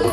रा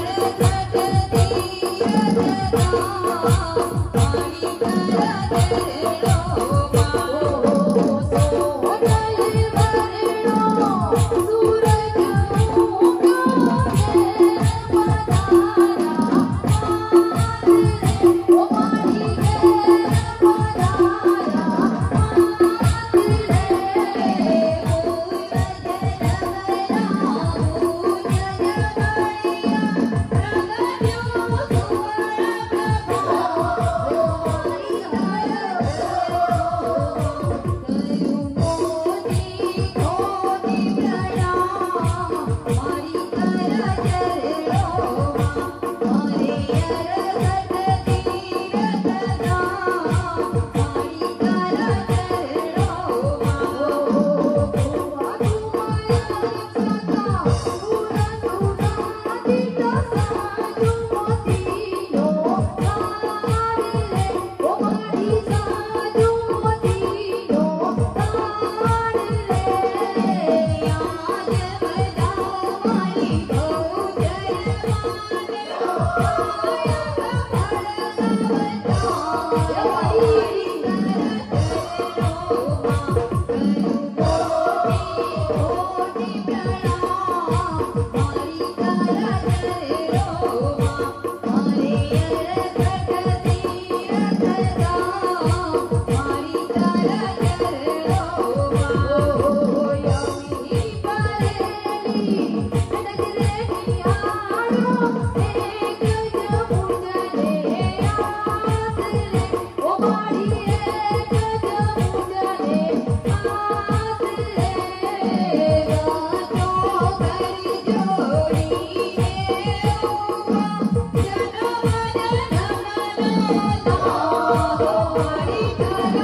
Thank you.